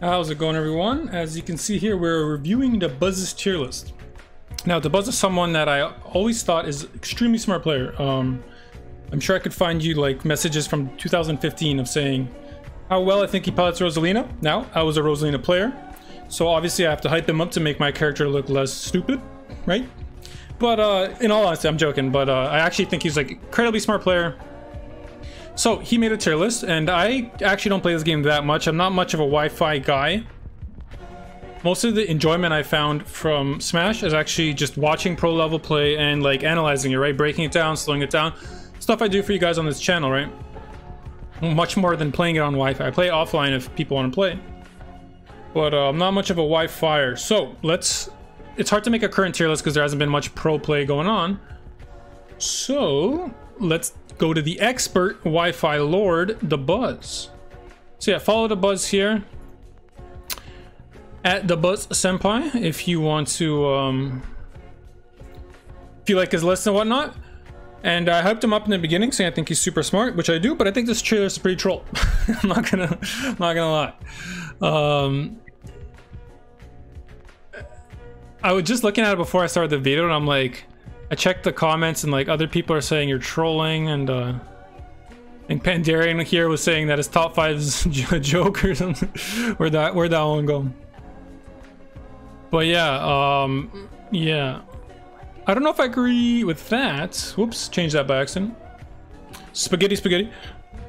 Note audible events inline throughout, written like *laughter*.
How's it going everyone? As you can see here, we're reviewing Dabuz's tier list. Now, Dabuz is someone that I always thought is extremely smart player. Um, I'm sure I could find you like messages from 2015 of saying how well I think he pilots Rosalina. Now, I was a Rosalina player, so obviously I have to hype him up to make my character look less stupid, right? But uh, in all honesty, I'm joking, but uh, I actually think he's like incredibly smart player. So he made a tier list, and I actually don't play this game that much. I'm not much of a Wi-Fi guy. Most of the enjoyment I found from Smash is actually just watching pro level play and like analyzing it, right? Breaking it down, slowing it down. Stuff I do for you guys on this channel, right? Much more than playing it on Wi-Fi. I play offline if people want to play. But uh, I'm not much of a Wi-Fi. So let's... It's hard to make a current tier list because there hasn't been much pro play going on. So let's go to the expert Wi-Fi lord, Dabuz. So yeah, follow Dabuz here at Dabuz Senpai if you want to, um, if you like his list and whatnot. And I hyped him up in the beginning, saying I think he's super smart, which I do. But I think this trailer is pretty troll. *laughs* I'm not gonna, I'm not gonna lie. Um, I was just looking at it before I started the video, and I'm like, I checked the comments and like other people are saying you're trolling and uh and Pandarian here was saying that his top five is *laughs* a joke or something. *laughs* where'd that where'd that one go? But yeah, um yeah. I don't know if I agree with that. Whoops, changed that by accident. Spaghetti spaghetti.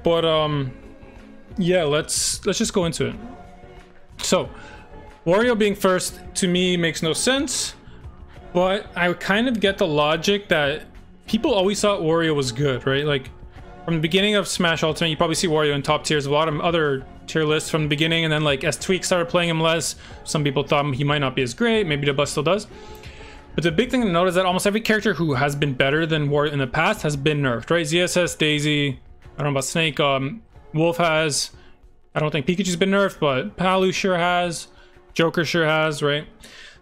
But um yeah, let's let's just go into it. So Wario being first to me makes no sense. But I kind of get the logic that people always thought Wario was good, right? Like from the beginning of Smash Ultimate, you probably see Wario in top tiers, a lot of other tier lists from the beginning, and then like as Tweek started playing him less, some people thought he might not be as great, maybe Dabuz still does. But the big thing to note is that almost every character who has been better than Wario in the past has been nerfed, right? ZSS, Daisy, I don't know about Snake, um, Wolf has, I don't think Pikachu's been nerfed, but Palu sure has, Joker sure has, right?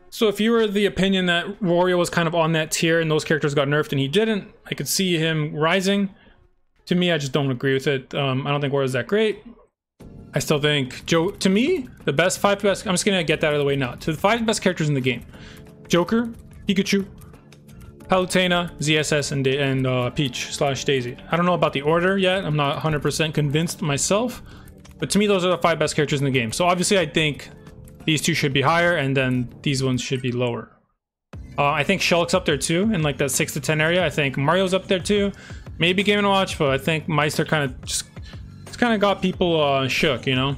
So if you were the opinion that Wario was kind of on that tier and those characters got nerfed and he didn't, I could see him rising. To me, I just don't agree with it. Um, I don't think Wario's that great. I still think Joe. To me, the best five best. I'm just gonna get that out of the way now. To the five best characters in the game: Joker, Pikachu, Palutena, ZSS, and and uh, Peach slash Daisy. I don't know about the order yet. I'm not 100% convinced myself, but to me, those are the five best characters in the game. So obviously, I think these two should be higher, and then these ones should be lower. Uh, I think Shulk's up there too, in like that 6 to 10 area. I think Mario's up there too. Maybe Game & Watch, but I think Maister kind of just... It's kind of got people uh, shook, you know?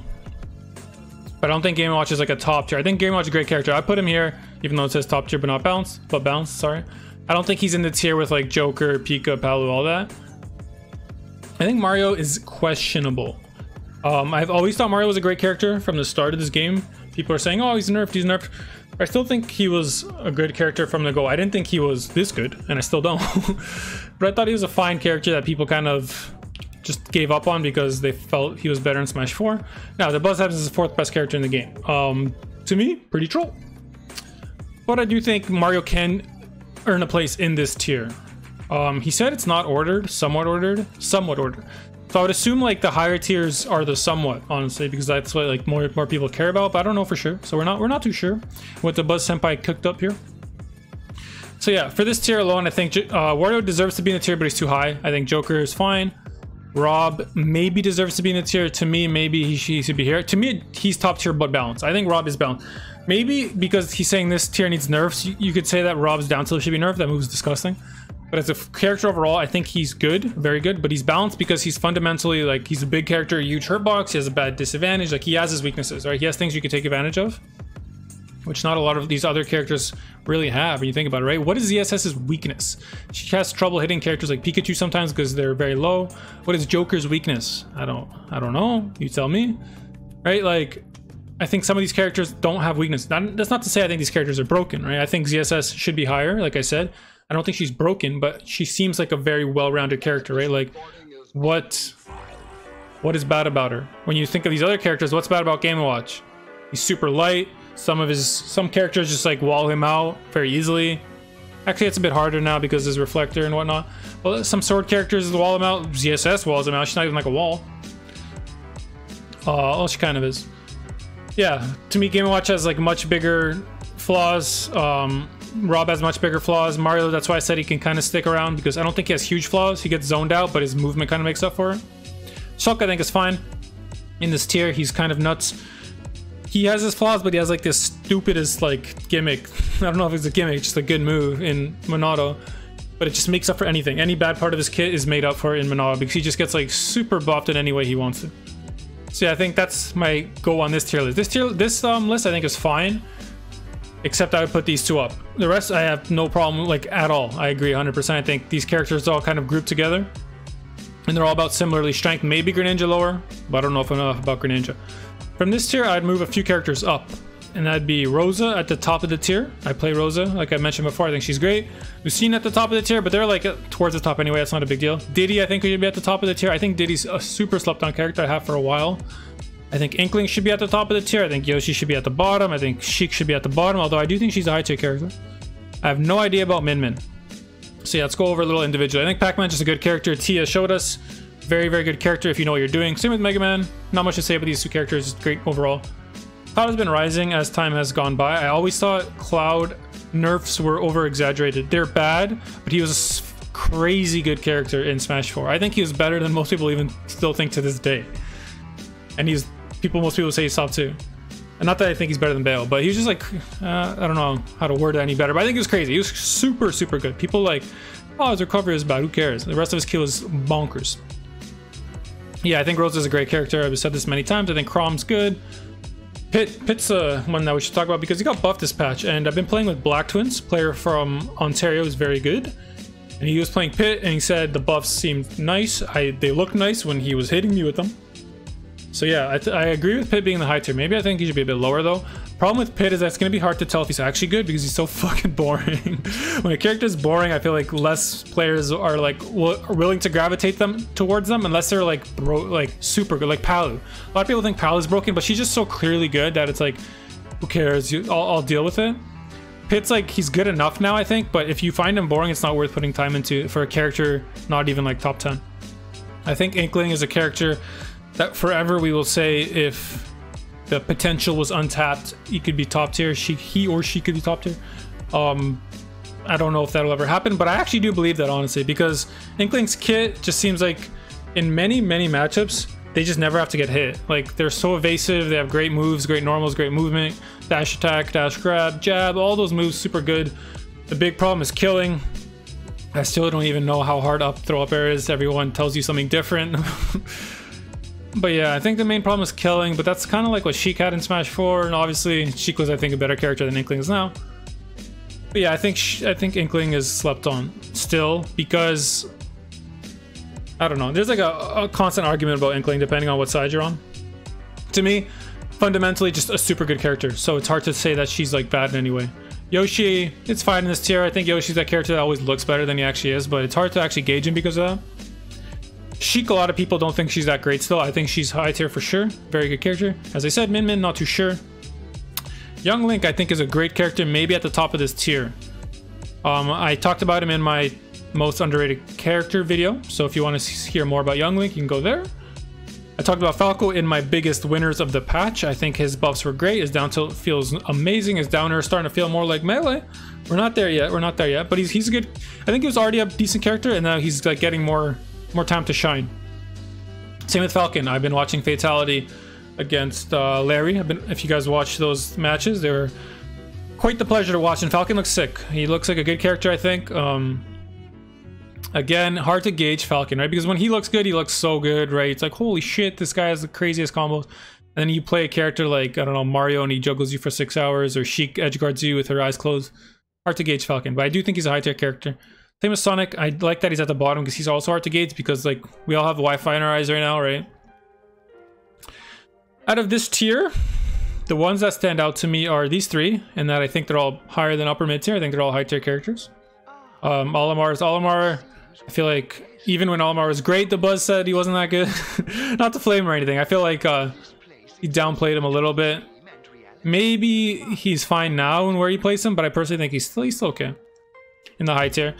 But I don't think Game & Watch is like a top tier. I think Game & Watch is a great character. I put him here, even though it says top tier but not balanced. But balanced, sorry. I don't think he's in the tier with like Joker, Pika, Palu, all that. I think Mario is questionable. Um, I've always thought Mario was a great character from the start of this game people are saying, oh, he's nerfed, he's nerfed. I still think he was a good character from the go. I didn't think he was this good, and I still don't. *laughs* but I thought he was a fine character that people kind of just gave up on because they felt he was better in Smash 4. Now, the Buzzsaps is the fourth best character in the game. Um, to me, pretty troll. But I do think Mario can earn a place in this tier. Um, he said it's not ordered, somewhat ordered, somewhat ordered. So I would assume like the higher tiers are the somewhat, honestly, because that's what like more more people care about. But I don't know for sure. So we're not we're not too sure what Dabuz Senpai cooked up here. So yeah, for this tier alone, I think uh, Wario deserves to be in the tier, but he's too high. I think Joker is fine. Rob maybe deserves to be in the tier. To me, maybe he, he should be here. To me, he's top tier but balanced. I think Rob is balanced. Maybe because he's saying this tier needs nerfs, you, you could say that Rob's down tilt should be nerfed. That move's disgusting. But as a character overall, I think he's good, very good. But he's balanced because he's fundamentally like he's a big character, a huge hurt box. He has a bad disadvantage. Like he has his weaknesses, right? He has things you can take advantage of, which not a lot of these other characters really have. When you think about it, right? What is ZSS's weakness? She has trouble hitting characters like Pikachu sometimes because they're very low. What is Joker's weakness? I don't, I don't know. You tell me, right? Like I think some of these characters don't have weakness. that's not to say I think these characters are broken, right? I think ZSS should be higher, like I said. I don't think she's broken, but she seems like a very well-rounded character, right? Like, what, what is bad about her? When you think of these other characters, what's bad about Game Watch? He's super light. Some of his, some characters just like wall him out very easily. Actually, it's a bit harder now because his reflector and whatnot. Well, some sword characters wall him out. ZSS walls him out. She's not even like a wall. Uh, well, she kind of is. yeah, to me, Game Watch has like much bigger flaws. Um, Rob has much bigger flaws. Mario, that's why I said he can kind of stick around because I don't think he has huge flaws. He gets zoned out, but his movement kind of makes up for it. Shulk, I think, is fine. In this tier, he's kind of nuts. He has his flaws, but he has like this stupidest like gimmick. *laughs* I don't know if it's a gimmick, just a good move in Monado. But it just makes up for anything. Any bad part of his kit is made up for in Monado because he just gets like super buffed in any way he wants to. So yeah, I think that's my go on this tier list. This tier, this um, list I think is fine, except I would put these two up. The rest I have no problem like at all. I agree 100%. I think these characters are all kind of grouped together, and they're all about similarly strength. Maybe Greninja lower, but I don't know if enough about Greninja. From this tier, I'd move a few characters up and that'd be Rosa at the top of the tier. I play Rosa, like I mentioned before. I think she's great. Lucina at the top of the tier, but they're like towards the top anyway. That's not a big deal. Diddy, I think, should be at the top of the tier. I think Diddy's a super slept on character I have for a while. I think Inkling should be at the top of the tier. I think Yoshi should be at the bottom. I think Sheik should be at the bottom, although I do think she's a high tier character. I have no idea about Min Min. So yeah, let's go over a little individually. I think Pac-Man's just a good character. Tea showed us. Very, very good character if you know what you're doing. Same with Mega Man. Not much to say about these two characters. Great overall. Cloud has been rising as time has gone by. I always thought Cloud nerfs were over exaggerated. They're bad, but he was a crazy good character in Smash 4. I think he was better than most people even still think to this day. And he's people, most people say he's top two. And not that I think he's better than Bayo, but he was just like, uh, I don't know how to word it any better, but I think he was crazy. He was super, super good. People like, oh, his recovery is bad. Who cares? The rest of his kill is bonkers. Yeah, I think Rose is a great character. I've said this many times. I think Chrom's good. Pit, Pit's uh, one that we should talk about because he got buffed this patch, and I've been playing with Black Twins, player from Ontario is very good. And he was playing Pit, and he said the buffs seemed nice. I They looked nice when he was hitting me with them. So yeah, I, I, agree with Pit being the high tier. Maybe I think he should be a bit lower though. Problem with Pit is that it's going to be hard to tell if he's actually good because he's so *laughs* fucking boring. *laughs* when a character is boring, I feel like less players are like are willing to gravitate them towards them unless they're like bro like super good, like Palu. A lot of people think Palu is broken, but she's just so clearly good that it's like, who cares? You, I'll, I'll deal with it. Pit's like he's good enough now, I think, but if you find him boring, it's not worth putting time into for a character not even like top 10. I think Inkling is a character that forever we will say if the potential was untapped, he could be top tier. She, he or she could be top tier. Um, I don't know if that'll ever happen, but I actually do believe that honestly because Inkling's kit just seems like in many many matchups they just never have to get hit. Like they're so evasive. They have great moves, great normals, great movement, dash attack, dash grab, jab, all those moves super good. The big problem is killing. I still don't even know how hard up throw up air is. Everyone tells you something different. *laughs* But yeah, I think the main problem is killing, but that's kind of like what Sheik had in Smash 4, and obviously Sheik was, I think, a better character than Inkling is now. But yeah, I think I think Inkling is slept on still because I don't know. There's like a, a, constant argument about Inkling depending on what side you're on. To me, fundamentally just a super good character, so it's hard to say that she's like bad in any way. Yoshi, it's fine in this tier. I think Yoshi's that character that always looks better than he actually is, but it's hard to actually gauge him because of that. Sheik, a lot of people don't think she's that great still. I think she's high tier for sure. Very good character. As I said, Min Min, not too sure. Young Link, I think, is a great character, maybe at the top of this tier. Um, I talked about him in my most underrated character video, so if you want to hear more about Young Link, you can go there. I talked about Falco in my biggest winners of the patch. I think his buffs were great. His down tilt feels amazing. His downer is starting to feel more like melee. We're not there yet. We're not there yet, but he's he's a good. I think he was already a decent character, and now he's like getting more more time to shine. Same with Falcon. I've been watching Fatality against uh, Larry. I've been, if you guys watch those matches, they were quite the pleasure to watch. And Falcon looks sick. He looks like a good character, I think. Um, again, hard to gauge Falcon, right? Because when he looks good, he looks so good, right? It's like, holy shit, this guy has the craziest combos. And then you play a character like, I don't know, Mario and he juggles you for six hours, or Sheik edgeguards you with her eyes closed. Hard to gauge Falcon, but I do think he's a high tier character. Same as Sonic. I like that he's at the bottom because he's also hard to gauge because like we all have Wi-Fi in our eyes right now, right? Out of this tier, the ones that stand out to me are these three, and that I think they're all higher than upper mid tier. I think they're all high tier characters. Um, Olimar is Olimar. I feel like even when Olimar was great, Dabuz said he wasn't that good. *laughs* Not to flame or anything. I feel like uh, he downplayed him a little bit. Maybe he's fine now and where he plays him, but I personally think he's still he's still okay in the high tier.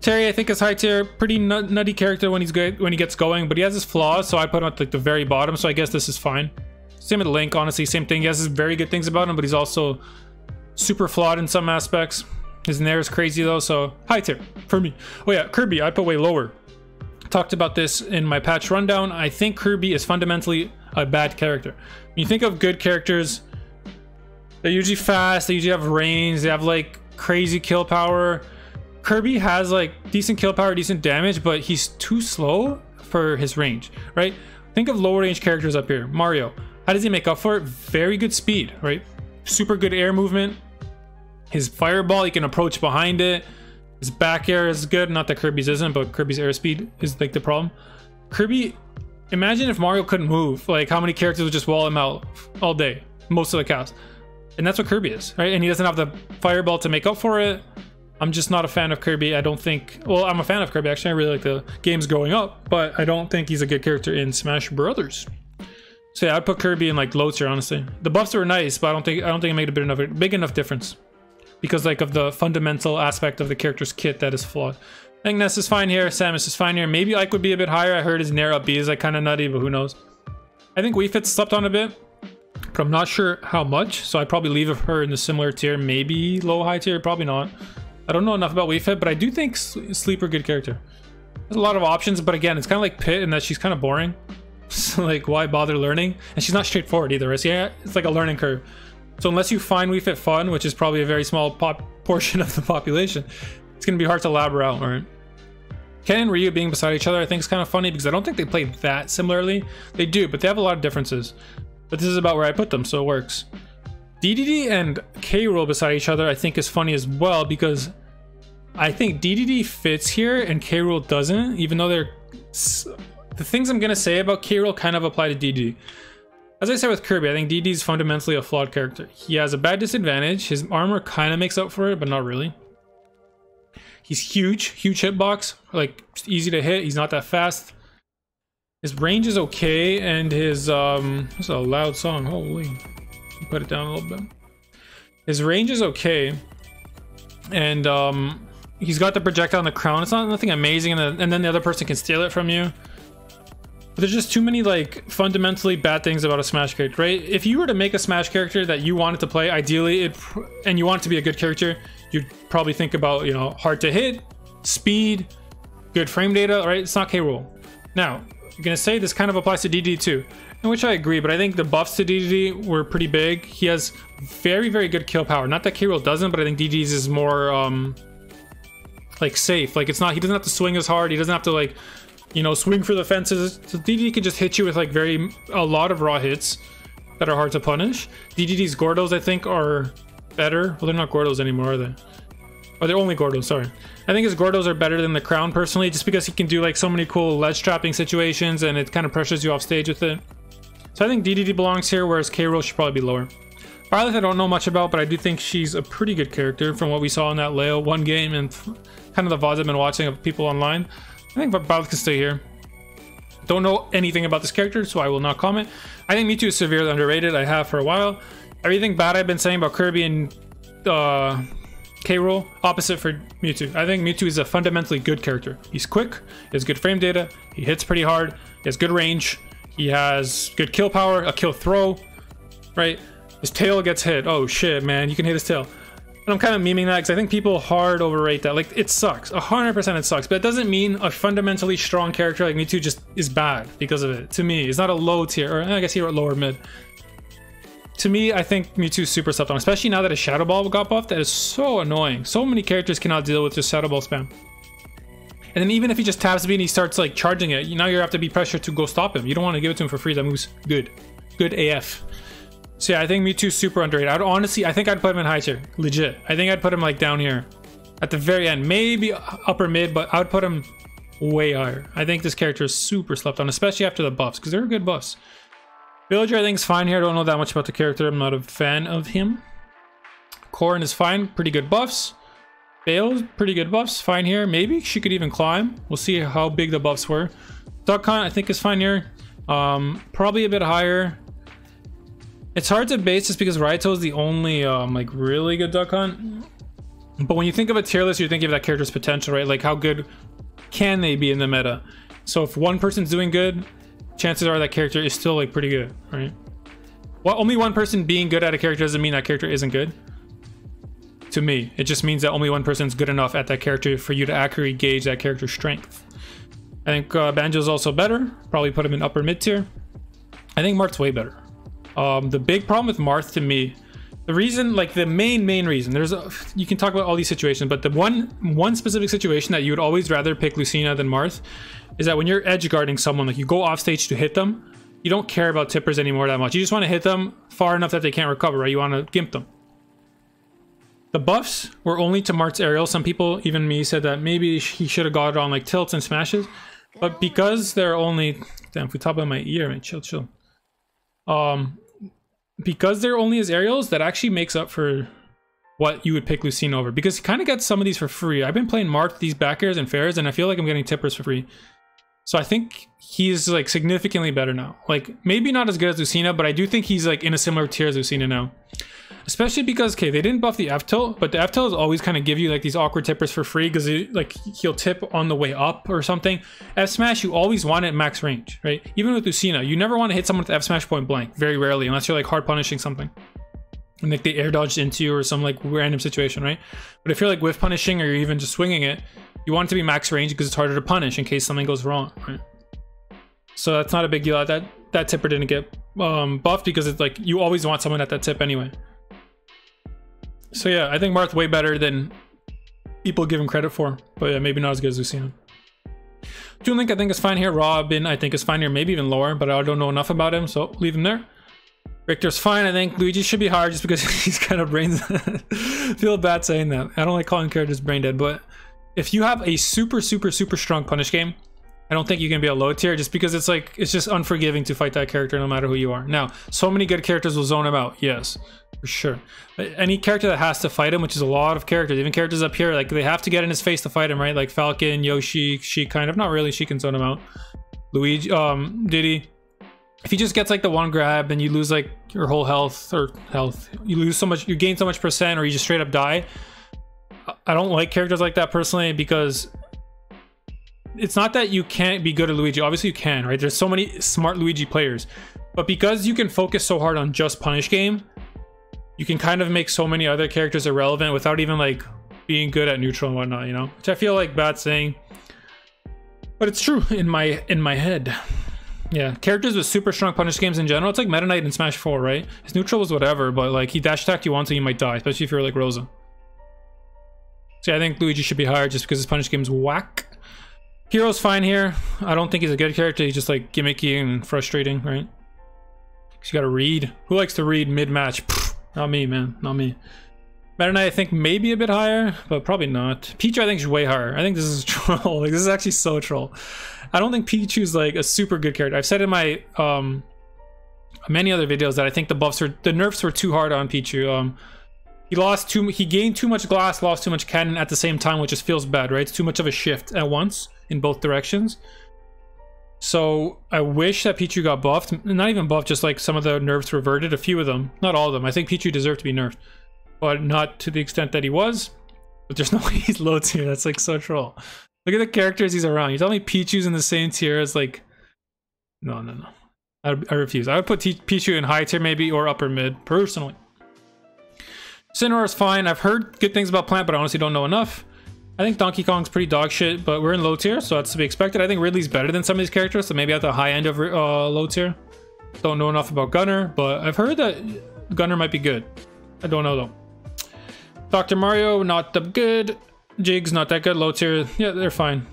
Terry, I think is high tier, pretty nut nutty character when he's good when he gets going, but he has his flaws, so I put him at like the very bottom. So I guess this is fine. Same with Link, honestly, same thing. He has very good things about him, but he's also super flawed in some aspects. His Nair is crazy though, so high tier for me. Oh yeah, Kirby, I'd put way lower. Talked about this in my patch rundown. I think Kirby is fundamentally a bad character. When you think of good characters, they're usually fast, they usually have range, they have like crazy kill power. Kirby has like decent kill power, decent damage, but he's too slow for his range, right? Think of lower range characters up here. Mario, how does he make up for it? Very good speed, right? Super good air movement. His fireball, he can approach behind it. His back air is good. Not that Kirby's isn't, but Kirby's airspeed is like the problem. Kirby, imagine if Mario couldn't move. Like how many characters would just wall him out all day, most of the cast. And that's what Kirby is, right? And he doesn't have the fireball to make up for it. I'm just not a fan of Kirby. I don't think. Well, I'm a fan of Kirby. Actually, I really like the games going up, but I don't think he's a good character in Smash Brothers. So yeah, I'd put Kirby in like low tier, honestly. The buffs were nice, but I don't think I don't think it made a big enough big enough difference because like of the fundamental aspect of the character's kit that is flawed. I think Ness is fine here. Samus is fine here. Maybe Ike would be a bit higher. I heard his Nair up B is like kind of nutty, but who knows? I think Wii Fit slept on a bit, but I'm not sure how much. So I'd probably leave her in the similar tier, maybe low high tier, probably not. I don't know enough about Wii Fit, but I do think Sleeper good character. There's a lot of options, but again, it's kind of like Pit in that she's kind of boring. *laughs* so like, why bother learning? And she's not straightforward either. So yeah, it's like a learning curve. So unless you find Wii Fit fun, which is probably a very small *laughs* portion of the population, it's going to be hard to labor out, right? Ken and Ryu being beside each other, I think is kind of funny because I don't think they play that similarly. They do, but they have a lot of differences. But this is about where I put them, so it works. DDD and K. Rool beside each other, I think is funny as well because I think DDD fits here and K. Rool doesn't, even though they're the things I'm gonna say about K. Rool kind of apply to DDD. As I said with Kirby, I think DD is fundamentally a flawed character. He has a bad disadvantage. His armor kind of makes up for it, but not really. He's huge, huge hitbox, like easy to hit. He's not that fast. His range is okay, and his um, this is a loud song. Holy, put it down a little bit. His range is okay, and um, he's got the projectile on the crown. It's not nothing amazing, and, the, and then the other person can steal it from you. But there's just too many like fundamentally bad things about a Smash character, right? If you were to make a Smash character that you wanted to play, ideally, it and you want it to be a good character, you'd probably think about you know hard to hit, speed, good frame data, right? It's not K. Rool. Now you're gonna say this kind of applies to DD too, which I agree, but I think the buffs to DD were pretty big. He has very very good kill power. Not that K. Rool doesn't, but I think DD's is more um like safe. Like it's not. He doesn't have to swing as hard. He doesn't have to like you know, swing for the fences. So DD can just hit you with like very, a lot of raw hits that are hard to punish. DDD's Gordos, I think, are better. Well, they're not Gordos anymore, are they? Oh, they're only Gordos, sorry. I think his Gordos are better than the Crown, personally, just because he can do like so many cool ledge trapping situations and it kind of pressures you off stage with it. So I think DDD belongs here, whereas K. Rool should probably be lower. Byleth I don't know much about, but I do think she's a pretty good character from what we saw in that Leo one game and kind of the VODs I've been watching of people online. I think Byleth can stay here. Don't know anything about this character, so I will not comment. I think Mewtwo is severely underrated. I have for a while. Everything bad I've been saying about Kirby and uh, K. Rool, opposite for Mewtwo. I think Mewtwo is a fundamentally good character. He's quick, he has good frame data, he hits pretty hard, he has good range, he has good kill power, a kill throw, right? His tail gets hit. Oh shit, man, you can hit his tail. And I'm kind of memeing that because I think people hard overrate that. Like, it sucks. 100% it sucks. But it doesn't mean a fundamentally strong character like Mewtwo just is bad because of it. To me, it's not a low tier. Or I guess you're lower mid. To me, I think Mewtwo's super slept on. Especially now that his Shadow Ball got buffed. That is so annoying. So many characters cannot deal with just Shadow Ball spam. And then even if he just taps me and he starts like charging it, now you have to be pressured to go stop him. You don't want to give it to him for free. That moves good. Good AF. So yeah, I think Mewtwo's super underrated. I'd honestly, I think I'd put him in high tier. Legit. I think I'd put him like down here. At the very end. Maybe upper mid, but I would put him way higher. I think this character is super slept on, especially after the buffs, because they're good buffs. Villager I think is fine here. I don't know that much about the character. I'm not a fan of him. Corrin is fine. Pretty good buffs. Bale, pretty good buffs. Fine here. Maybe she could even climb. We'll see how big the buffs were. Duck Hunt I think is fine here. Um, probably a bit higher. It's hard to base just because Raito is the only um, like really good Duck Hunt. But when you think of a tier list, you're thinking of that character's potential, right? Like how good can they be in the meta? So if one person's doing good, chances are that character is still like pretty good, right? well, only one person being good at a character doesn't mean that character isn't good. To me, it just means that only one person's good enough at that character for you to accurately gauge that character's strength. I think uh, Banjo's also better. Probably put him in upper mid tier. I think Marth's way better. Um, the big problem with Marth to me, the reason, like the main main reason, there's a, you can talk about all these situations, but the one one specific situation that you would always rather pick Lucina than Marth is that when you're edge guarding someone, like you go off stage to hit them, you don't care about tippers anymore that much. You just want to hit them far enough that they can't recover, right? You want to gimp them. The buffs were only to Marth's aerial. Some people, even me, said that maybe he should have got it on like tilts and smashes. But because they're only... Damn, if we top of my ear, man, chill, chill. Um, because they're only his aerials, that actually makes up for what you would pick Lucina over. Because he kind of gets some of these for free. I've been playing Marth, these back airs and fairs, and I feel like I'm getting tippers for free. So I think he's like significantly better now. Like maybe not as good as Lucina, but I do think he's like in a similar tier as Lucina now. Especially because, okay, they didn't buff the F tilt, but the F tilt always kind of give you like these awkward tippers for free because like he'll tip on the way up or something. F smash, you always want it max range, right? Even with Lucina, you never want to hit someone with F smash point blank, very rarely, unless you're like hard punishing something. And like they air dodged into you or some like random situation, right? But if you're like whiff punishing or you're even just swinging it, you want it to be max range because it's harder to punish in case something goes wrong, right? So that's not a big deal. That that tipper didn't get um, buffed because it's like you always want someone at that tip anyway. So yeah, I think Marth way better than people give him credit for. But yeah, maybe not as good as Lucina. Toon Link I think is fine here. Robin I think is fine here, maybe even lower, but I don't know enough about him, so leave him there. Richter's fine, I think. Luigi should be higher just because *laughs* he's kind of brain *laughs* feel bad saying that. I don't like calling characters brain dead, but if you have a super, super, super strong punish game, I don't think you can be a low tier just because it's like, it's just unforgiving to fight that character no matter who you are. Now, so many good characters will zone him out, yes for sure. Any character that has to fight him, which is a lot of characters, even characters up here, like they have to get in his face to fight him, right? Like Falcon, Yoshi, she kind of, not really, she can zone him out. Luigi, um, Diddy. If he just gets like the one grab and you lose like your whole health or health, you lose so much, you gain so much percent or you just straight up die. I don't like characters like that personally because it's not that you can't be good at Luigi. Obviously you can, right? There's so many smart Luigi players. But because you can focus so hard on just punish game, you can kind of make so many other characters irrelevant without even like being good at neutral and whatnot, you know? Which I feel like bad saying. But it's true in my in my head. Yeah, characters with super strong punish games in general, it's like Meta Knight in Smash 4, right? His neutral was whatever, but like he dash attacked you once and you might die, especially if you're like Rosa. See, I think Luigi should be higher just because his punish game's whack. Hero's fine here. I don't think he's a good character. He's just like gimmicky and frustrating, right? Cause you gotta read. Who likes to read mid-match? Not me, man. Not me. Knight, I think maybe a bit higher, but probably not. Pichu, I think, is way higher. I think this is *laughs* troll. like, this is actually so troll. I don't think Pichu's like a super good character. I've said in my um many other videos that I think the buffs are the nerfs were too hard on Pichu. Um, he lost too he gained too much glass, lost too much cannon at the same time, which just feels bad, right? It's too much of a shift at once in both directions. So I wish that Pichu got buffed. Not even buffed, just like some of the nerfs reverted. A few of them. Not all of them. I think Pichu deserved to be nerfed. But not to the extent that he was. But there's *laughs* no way he's low tier. That's like so troll. Look at the characters he's around. You tell me Pichu's in the same tier as like... No, no, no. I, I refuse. I would put T Pichu in high tier maybe or upper mid, personally. Is fine. I've heard good things about Plant, but I honestly don't know enough. I think Donkey Kong's pretty dog shit, but we're in low tier, so that's to be expected. I think Ridley's better than some of these characters, so maybe at the high end of uh, low tier. Don't know enough about Gunner, but I've heard that Gunner might be good. I don't know though. Dr. Mario, not that good. Jig's not that good. Low tier, yeah, they're fine.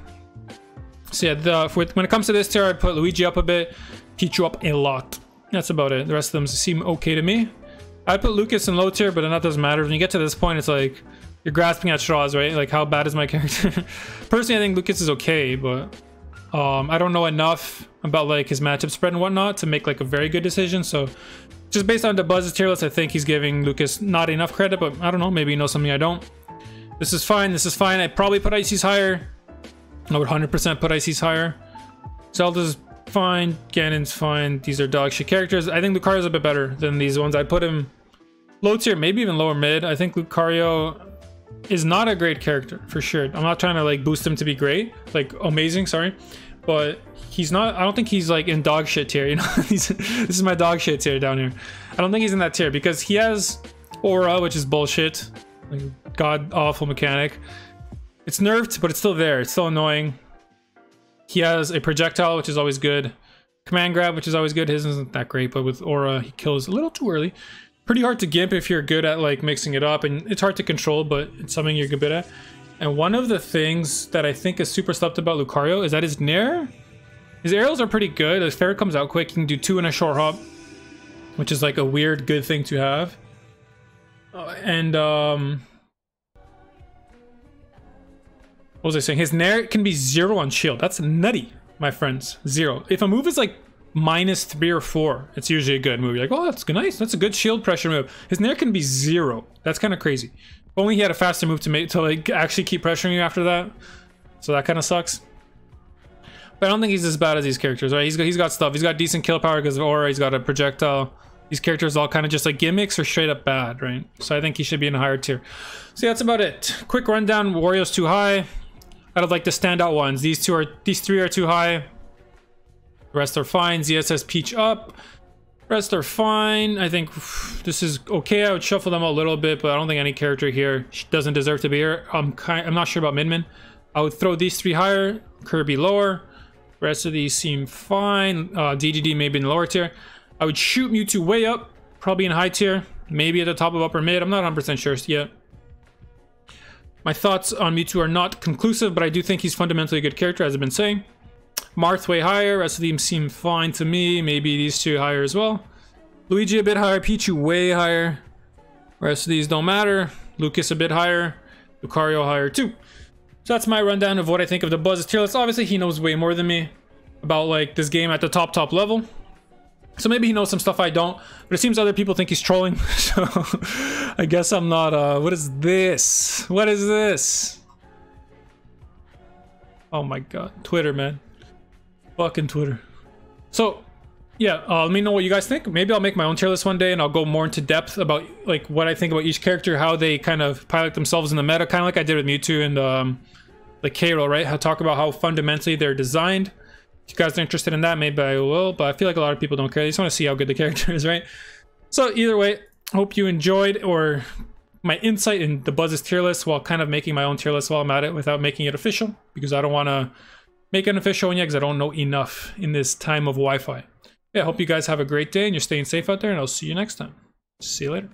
So yeah, the, when it comes to this tier, I'd put Luigi up a bit, Pichu up a lot. That's about it. The rest of them seem okay to me. I'd put Lucas in low tier, but that doesn't matter. When you get to this point, it's like you're grasping at straws, right? Like, how bad is my *laughs* character? Personally, I think Lucas is okay, but um, I don't know enough about like his matchup spread and whatnot to make like a very good decision. So just based on Dabuz's tier list, I think he's giving Lucas not enough credit, but I don't know. Maybe he knows something I don't. This is fine. This is fine. I'd probably put Ices higher. I would 100% put Ices higher. Zelda's fine. Ganon's fine. These are dog shit characters. I think Lucario's a bit better than these ones. I'd put him low tier, maybe even lower mid. I think Lucario is not a great character for sure. I'm not trying to like boost him to be great, like amazing, sorry. but he's not. I don't think he's like in dog shit tier. *laughs* You know, this is my dog shit tier down here. I don't think he's in that tier because he has aura, which is bullshit, like god awful mechanic. It's nerfed, but it's still there. It's still annoying. He has a projectile, which is always good. Command grab, which is always good. His isn't that great, but with aura, he kills a little too early. Pretty hard to gimp if you're good at like mixing it up, and it's hard to control, but it's something you're good at. And one of the things that I think is super slept about Lucario is that his Nair, his aerials are pretty good. His fair comes out quick. You can do two in a short hop, which is like a weird good thing to have. Uh, and um, what was I saying? His Nair can be zero on shield. That's nutty, my friends. Zero. If a move is like minus three or four, it's usually a good move. You're like, oh, that's nice. That's a good shield pressure move. His Nair can be zero. That's kind of crazy. Only he had a faster move to make to like actually keep pressuring you after that. So that kind of sucks. But I don't think he's as bad as these characters, right? He's got, he's got stuff. He's got decent kill power because of aura. He's got a projectile. These characters all kind of just like gimmicks or straight up bad, right? So I think he should be in a higher tier. So yeah, that's about it. Quick rundown. Wario's too high. Out of like the standout ones, these two are these three are too high. Rest are fine. ZSS Peach up. Rest are fine. I think this is okay. I would shuffle them a little bit, but I don't think any character here doesn't deserve to be here. I'm kind. I'm not sure about Min I would throw these three higher, Kirby lower. Rest of these seem fine. Uh, DDD maybe in lower tier. I would shoot Mewtwo way up, probably in high tier, maybe at the top of upper mid. I'm not 100% sure yet. My thoughts on Mewtwo are not conclusive, but I do think he's fundamentally a good character, as I've been saying. Marth way higher, rest of them seem fine to me. Maybe these two higher as well. Luigi a bit higher, Pichu way higher. Rest of these don't matter. Lucas a bit higher. Lucario higher too. So that's my rundown of what I think of Dabuz tier list. Obviously, he knows way more than me about like this game at the top, top level. So maybe he knows some stuff I don't, but it seems other people think he's trolling. *laughs* So I guess I'm not, uh, what is this? What is this? Oh my god. Twitter, man. Fucking Twitter. So, yeah, uh, let me know what you guys think. Maybe I'll make my own tier list one day and I'll go more into depth about like what I think about each character, how they kind of pilot themselves in the meta, kind of like I did with Mewtwo and um, the K. Rool, right? I'll talk about how fundamentally they're designed. If you guys are interested in that, maybe I will, but I feel like a lot of people don't care. They just want to see how good the *laughs* character is, right? So either way, hope you enjoyed or my insight in Dabuz's tier list while kind of making my own tier list while I'm at it without making it official because I don't want to make an official one yet because I don't know enough in this time of Wi-Fi. Yeah, hope you guys have a great day and you're staying safe out there and I'll see you next time. See you later.